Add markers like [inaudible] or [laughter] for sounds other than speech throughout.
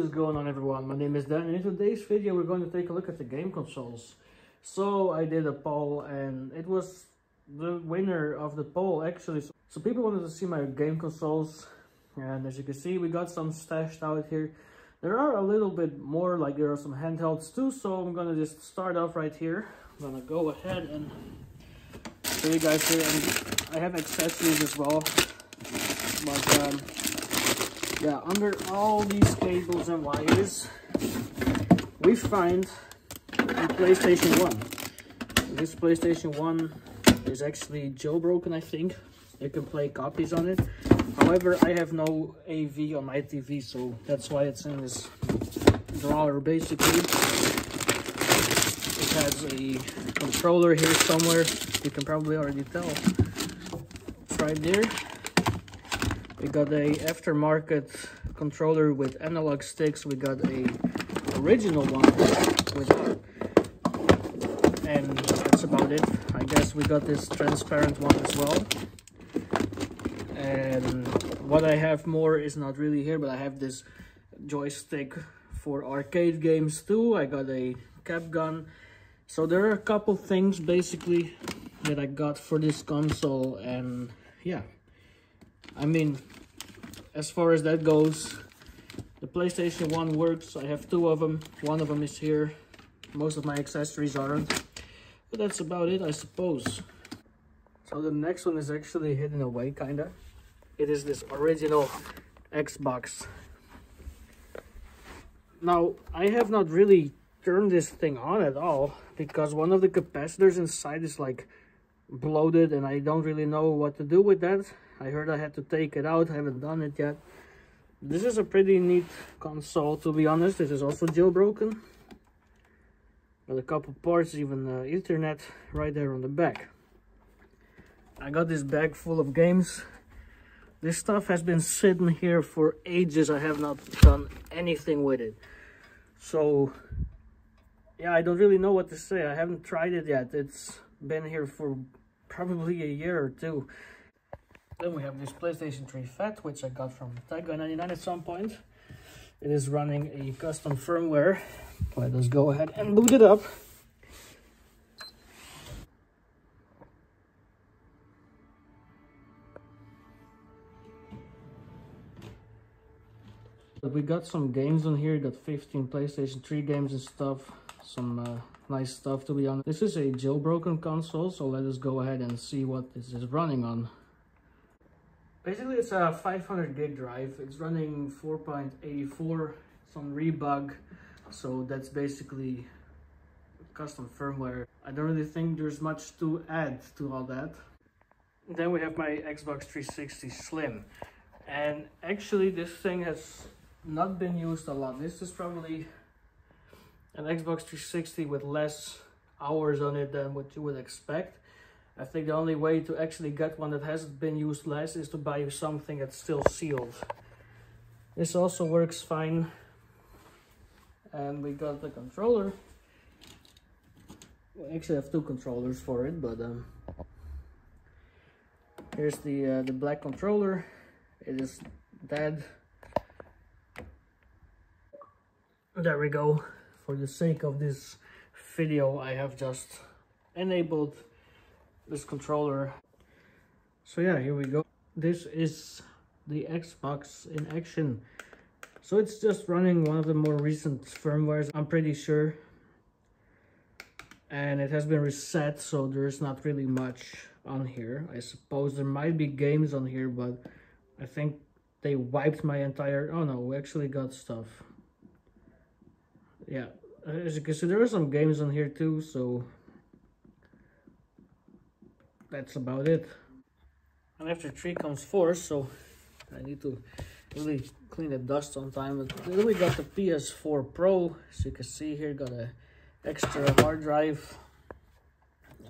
is going on everyone? My name is Dan and in today's video we're going to take a look at the game consoles. So I did a poll and it was the winner of the poll actually. So people wanted to see my game consoles and as you can see we got some stashed out here. There are a little bit more like there are some handhelds too so I'm gonna just start off right here. I'm gonna go ahead and show you guys here and I have accessories as well. But um, yeah, under all these cables and wires, we find a PlayStation 1. This PlayStation 1 is actually jailbroken, I think. You can play copies on it. However, I have no AV on my TV, so that's why it's in this drawer, basically. It has a controller here somewhere. You can probably already tell. It's right there. We got a aftermarket controller with analog sticks. We got a original one and that's about it. I guess we got this transparent one as well. And what I have more is not really here, but I have this joystick for arcade games too. I got a cap gun. So there are a couple things basically that I got for this console and yeah. I mean, as far as that goes, the PlayStation 1 works. I have two of them. One of them is here. Most of my accessories aren't. But that's about it, I suppose. So the next one is actually hidden away, kinda. It is this original Xbox. Now, I have not really turned this thing on at all because one of the capacitors inside is like bloated and I don't really know what to do with that. I heard I had to take it out. I haven't done it yet. This is a pretty neat console, to be honest. This is also jailbroken. Got a couple parts, even uh, Ethernet right there on the back. I got this bag full of games. This stuff has been sitting here for ages. I have not done anything with it. So, yeah, I don't really know what to say. I haven't tried it yet. It's been here for probably a year or two. Then we have this PlayStation 3 Fat, which I got from Tiger 99 at some point. It is running a custom firmware. Let us go ahead and boot it up. We got some games on here, got 15 PlayStation 3 games and stuff. Some uh, nice stuff to be honest. This is a jailbroken console, so let us go ahead and see what this is running on. Basically, it's a 500 gig drive. It's running 4.84. It's on Rebug, so that's basically custom firmware. I don't really think there's much to add to all that. Then we have my Xbox 360 Slim. And actually, this thing has not been used a lot. This is probably an Xbox 360 with less hours on it than what you would expect. I think the only way to actually get one that hasn't been used less is to buy something that's still sealed. This also works fine. And we got the controller. We actually have two controllers for it, but um, here's the uh, the black controller. It is dead. There we go. For the sake of this video, I have just enabled this controller. So yeah, here we go. This is the Xbox in action. So it's just running one of the more recent firmwares, I'm pretty sure. And it has been reset, so there's not really much on here. I suppose there might be games on here, but I think they wiped my entire... Oh no, we actually got stuff. Yeah, as you can see, there are some games on here too, so that's about it. And after 3 comes 4, so I need to really clean the dust on time. Then we got the PS4 Pro, as you can see here, got a extra hard drive.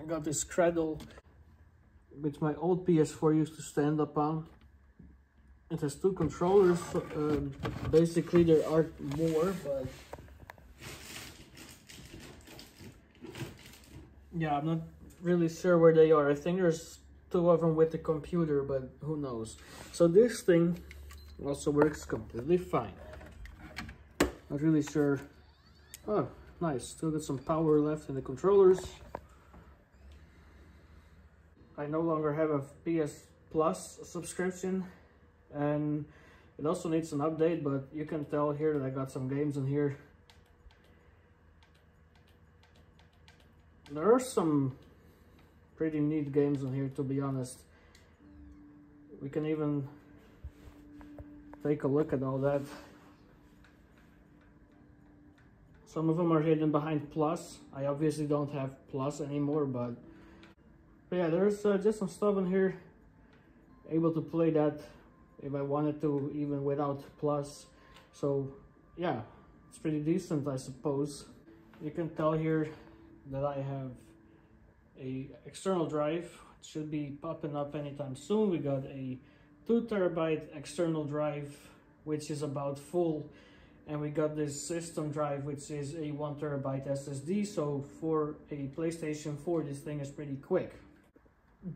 I got this cradle, which my old PS4 used to stand up on. It has two controllers, um, basically there are more, but yeah, I'm not really sure where they are. I think there's two of them with the computer, but who knows. So this thing also works completely fine. Not really sure. Oh, nice. Still got some power left in the controllers. I no longer have a PS Plus subscription and it also needs an update, but you can tell here that I got some games in here. There are some pretty neat games in here, to be honest. We can even take a look at all that. Some of them are hidden behind plus. I obviously don't have plus anymore, but, but yeah, there's uh, just some stuff in here. Able to play that if I wanted to, even without plus. So yeah, it's pretty decent, I suppose. You can tell here that I have a external drive. It should be popping up anytime soon. We got a two terabyte external drive, which is about full and we got this system drive which is a one terabyte SSD so for a PlayStation 4 this thing is pretty quick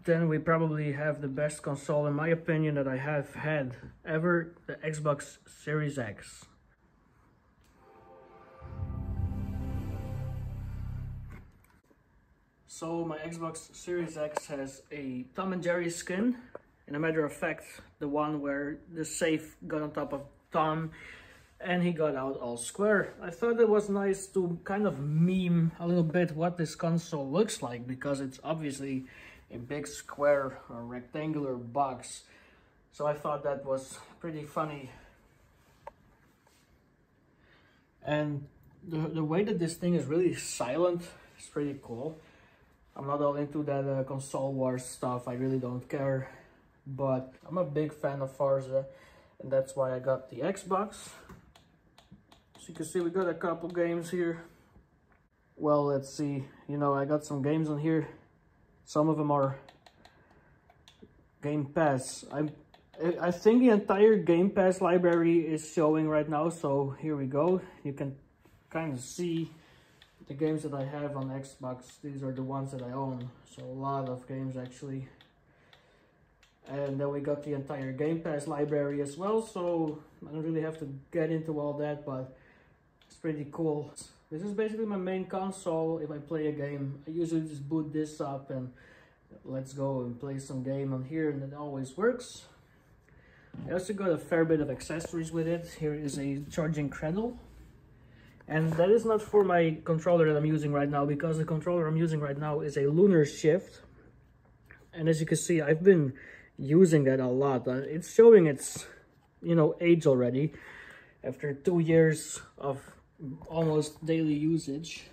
then we probably have the best console in my opinion that I have had ever the Xbox Series X so my Xbox Series X has a Tom and Jerry skin in a matter of fact the one where the safe got on top of Tom and he got out all square. I thought it was nice to kind of meme a little bit what this console looks like because it's obviously a big square or rectangular box. So I thought that was pretty funny. And the, the way that this thing is really silent is pretty cool. I'm not all into that uh, console wars stuff, I really don't care. But I'm a big fan of Forza and that's why I got the Xbox. So you can see we got a couple games here. Well, let's see. You know, I got some games on here. Some of them are Game Pass. I'm, I think the entire Game Pass library is showing right now. So here we go. You can kind of see the games that I have on Xbox. These are the ones that I own. So a lot of games actually. And then we got the entire Game Pass library as well. So I don't really have to get into all that, but it's pretty cool. This is basically my main console if I play a game. I usually just boot this up and let's go and play some game on here and it always works. I also got a fair bit of accessories with it. Here is a charging cradle. And that is not for my controller that I'm using right now because the controller I'm using right now is a Lunar Shift. And as you can see, I've been using that a lot. Uh, it's showing its, you know, age already after two years of almost daily usage.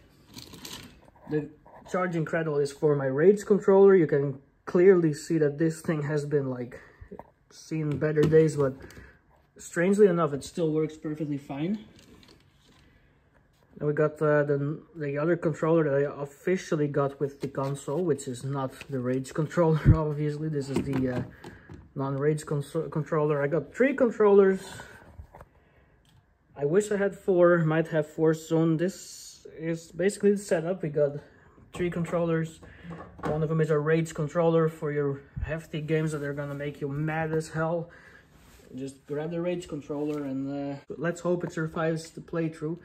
The charging cradle is for my Rage controller. You can clearly see that this thing has been like seen better days, but strangely enough, it still works perfectly fine. Then we got uh, the, the other controller that I officially got with the console, which is not the Rage [laughs] controller, obviously. This is the uh, non-Rage controller. I got three controllers I wish I had four, might have four soon. This is basically the setup. We got three controllers. One of them is a Rage controller for your hefty games that are gonna make you mad as hell. Just grab the Rage controller and uh, let's hope it survives the playthrough.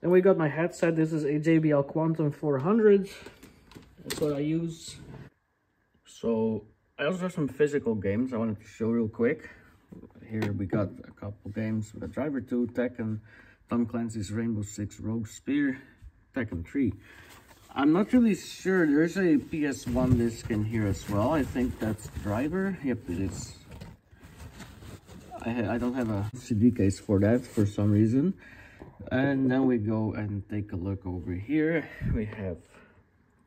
Then we got my headset. This is a JBL Quantum 400. That's what I use. So I also have some physical games I wanted to show real quick here we got a couple games. We got Driver 2, Tekken, Tom Clancy's Rainbow Six Rogue Spear, Tekken 3. I'm not really sure. There's a PS1 disc in here as well. I think that's Driver. Yep, it is. I, I don't have a CD case for that for some reason. And then we go and take a look over here. We have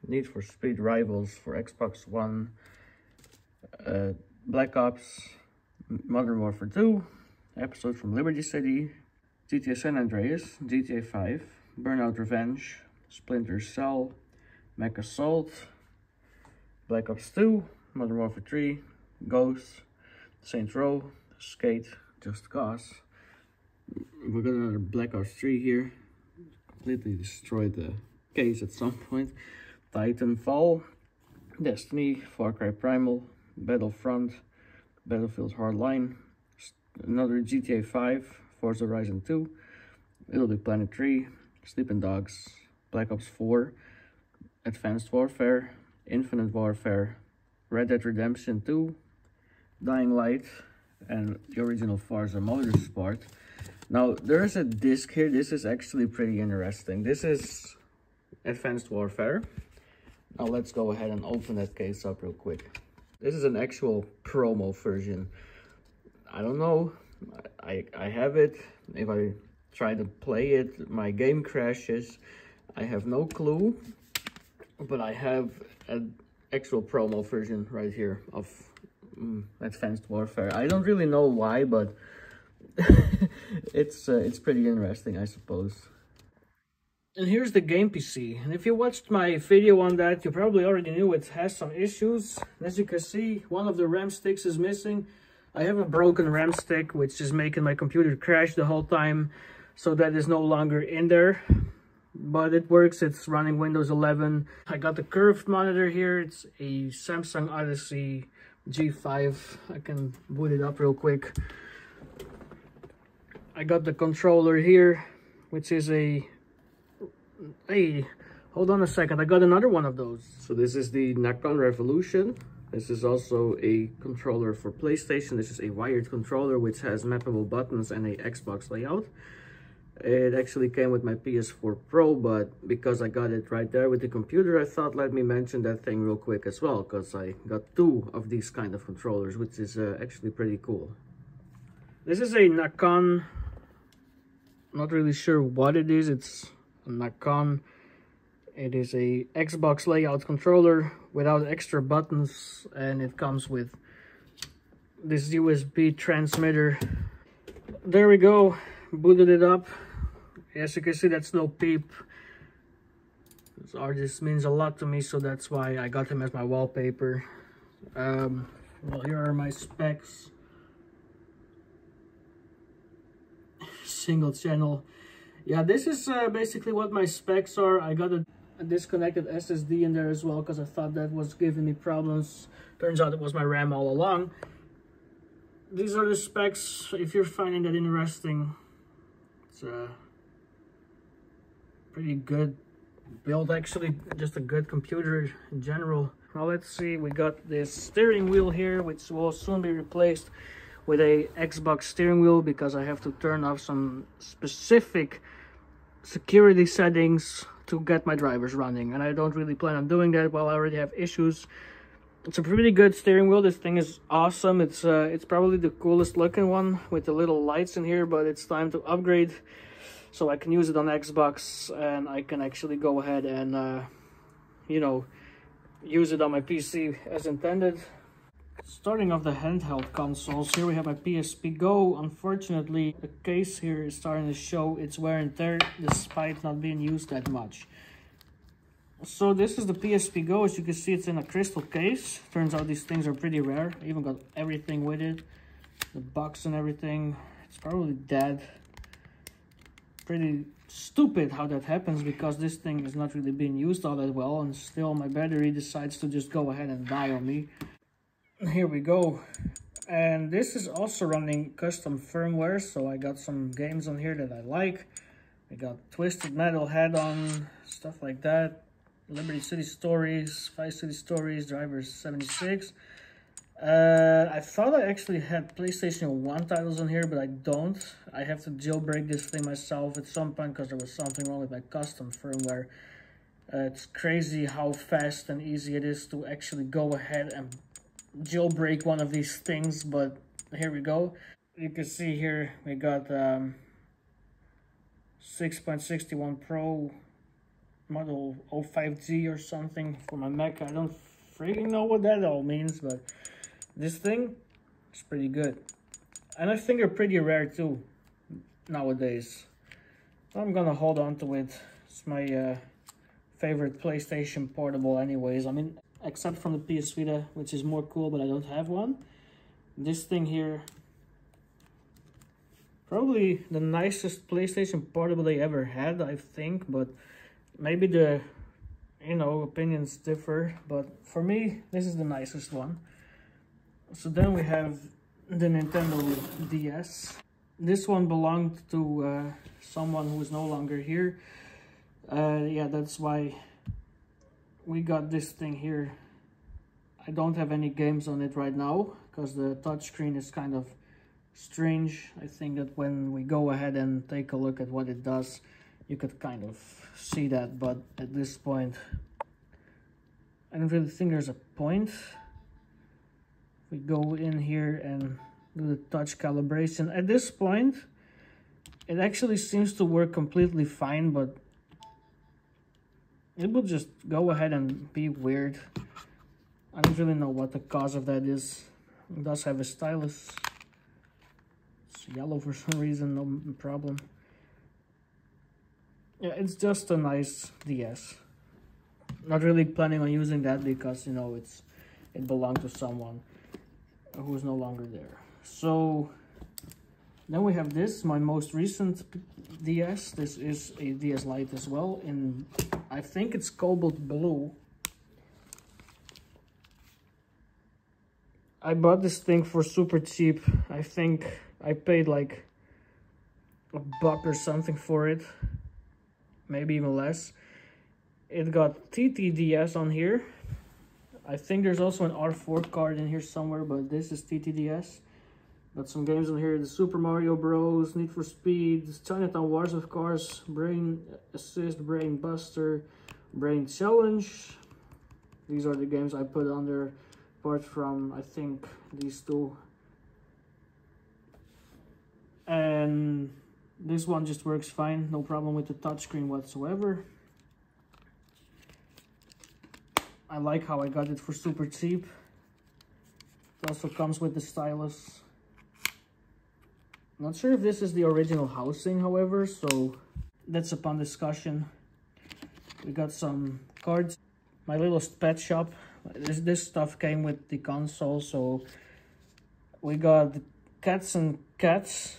Need for Speed Rivals for Xbox One, uh, Black Ops, Modern Warfare 2, episode from Liberty City, GTA San Andreas, GTA 5, Burnout Revenge, Splinter Cell, Mech Assault, Black Ops 2, Modern Warfare 3, Ghost, Saints Row, Skate, Just Cause. We got another Black Ops 3 here. Completely destroyed the case at some point. Titanfall, Destiny, Far Cry Primal, Battlefront, Battlefield Hardline, another GTA 5, Forza Horizon 2, Little Big Planet 3, Sleeping Dogs, Black Ops 4, Advanced Warfare, Infinite Warfare, Red Dead Redemption 2, Dying Light, and the original Forza Motorsport. Now, there's a disc here. This is actually pretty interesting. This is Advanced Warfare. Now, let's go ahead and open that case up real quick. This is an actual promo version. I don't know. I, I have it. If I try to play it, my game crashes. I have no clue. But I have an actual promo version right here of mm, Advanced Warfare. I don't really know why, but [laughs] it's uh, it's pretty interesting, I suppose. And here's the game PC. And if you watched my video on that, you probably already knew it has some issues. As you can see, one of the RAM sticks is missing. I have a broken RAM stick, which is making my computer crash the whole time. So that is no longer in there. But it works, it's running Windows 11. I got the curved monitor here. It's a Samsung Odyssey G5. I can boot it up real quick. I got the controller here, which is a... Hey, hold on a second. I got another one of those. So this is the Nacon Revolution. This is also a controller for PlayStation. This is a wired controller which has mappable buttons and a Xbox layout. It actually came with my PS4 Pro, but because I got it right there with the computer, I thought let me mention that thing real quick as well, because I got two of these kind of controllers, which is uh, actually pretty cool. This is a Nacon not really sure what it is. It's a Nacon. It is a Xbox layout controller without extra buttons and it comes with this USB transmitter. There we go, booted it up. As you can see, that's no peep. This artist means a lot to me, so that's why I got him as my wallpaper. Um, well, here are my specs. Single channel. Yeah, this is uh, basically what my specs are. I got a, disconnected SSD in there as well because I thought that was giving me problems. Turns out it was my RAM all along. These are the specs. If you're finding that interesting, it's a pretty good build actually. Just a good computer in general. Now let's see, we got this steering wheel here, which will soon be replaced with a Xbox steering wheel because I have to turn off some specific security settings to get my drivers running and I don't really plan on doing that while I already have issues. It's a pretty good steering wheel. This thing is awesome. It's uh, it's probably the coolest looking one with the little lights in here, but it's time to upgrade so I can use it on Xbox and I can actually go ahead and uh, you know use it on my PC as intended. Starting off the handheld consoles, here we have my PSP Go. Unfortunately, the case here is starting to show its wear and tear despite not being used that much. So this is the PSP Go. As you can see, it's in a crystal case. Turns out these things are pretty rare. I even got everything with it. The box and everything. It's probably dead. Pretty stupid how that happens because this thing is not really being used all that well and still my battery decides to just go ahead and die on me here we go and this is also running custom firmware so i got some games on here that i like i got twisted metal head on stuff like that liberty city stories Vice City stories drivers 76 uh, I thought I actually had PlayStation 1 titles on here, but I don't. I have to jailbreak this thing myself at some point because there was something wrong with my custom firmware. Uh, it's crazy how fast and easy it is to actually go ahead and jailbreak one of these things, but here we go. You can see here we got um, 6.61 Pro model 05G or something for my Mac. I don't freaking know what that all means, but this thing is pretty good. And I think they're pretty rare too nowadays. I'm gonna hold on to it. It's my uh, favorite PlayStation portable anyways. I mean, except from the PS Vita, which is more cool, but I don't have one. This thing here, probably the nicest PlayStation portable they ever had, I think, but maybe the, you know, opinions differ, but for me, this is the nicest one. So then we have the Nintendo DS. this one belonged to uh, someone who is no longer here. Uh, yeah, that's why we got this thing here. I don't have any games on it right now because the touchscreen is kind of strange. I think that when we go ahead and take a look at what it does, you could kind of see that, but at this point, I don't really think there's a point. We go in here and do the touch calibration. At this point, it actually seems to work completely fine, but it will just go ahead and be weird. I don't really know what the cause of that is. It does have a stylus. It's yellow for some reason, no problem. Yeah, it's just a nice DS. Not really planning on using that because, you know, it's it belonged to someone who's no longer there. So, then we have this, my most recent DS. This is a DS Lite as well in, I think it's cobalt blue. I bought this thing for super cheap. I think I paid like a buck or something for it. Maybe even less. It got TTDS on here. I think there's also an R4 card in here somewhere, but this is TTDS. Got some games on here, the Super Mario Bros, Need for Speed, Chinatown Wars of course, Brain Assist, Brain Buster, Brain Challenge. These are the games I put under apart from, I think, these two. And this one just works fine, no problem with the touchscreen whatsoever. I like how I got it for super cheap. It also comes with the stylus. Not sure if this is the original housing, however, so that's upon discussion. We got some cards. My little pet shop. This, this stuff came with the console, so we got cats and cats.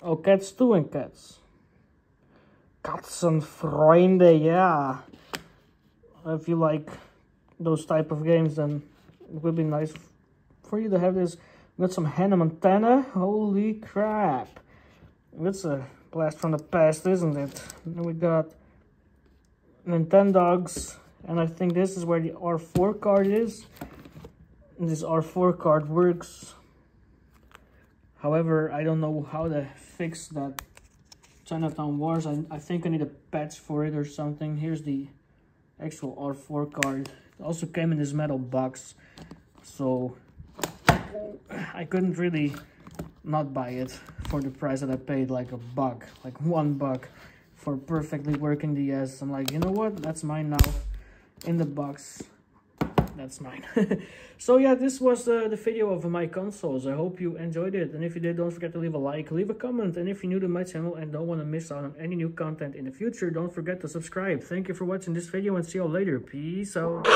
Oh, cats too and cats. Cats and Katzenfreunde, yeah. If you like those type of games, then it would be nice for you to have this got some Hannah Montana. Holy crap. That's a blast from the past, isn't it? Then we got Nintendogs. And I think this is where the R4 card is. And this R4 card works. However, I don't know how to fix that Chinatown Wars. I, I think I need a patch for it or something. Here's the actual R4 card. It also came in this metal box. So I couldn't really not buy it for the price that I paid, like a buck, like one buck for perfectly working DS. I'm like, you know what? That's mine now in the box. That's mine. [laughs] so yeah, this was uh, the video of my consoles. I hope you enjoyed it. And if you did, don't forget to leave a like, leave a comment. And if you're new to my channel and don't want to miss out on any new content in the future, don't forget to subscribe. Thank you for watching this video and see you all later. Peace out.